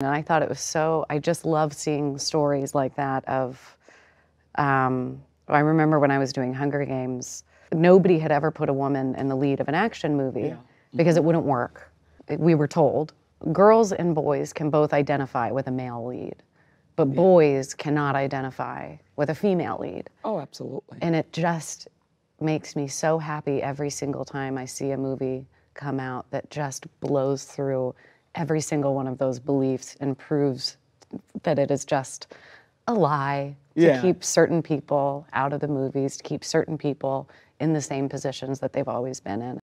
And I thought it was so, I just love seeing stories like that of, um, I remember when I was doing Hunger Games, nobody had ever put a woman in the lead of an action movie Yeah. because it wouldn't work. We were told girls and boys can both identify with a male lead, but boys cannot identify with a female lead. Oh, absolutely. And it just makes me so happy every single time I see a movie come out that just blows through every single one of those beliefs and proves that it is just a lie to Yeah. keep certain people out of the movies, to keep certain people in the same positions that they've always been in.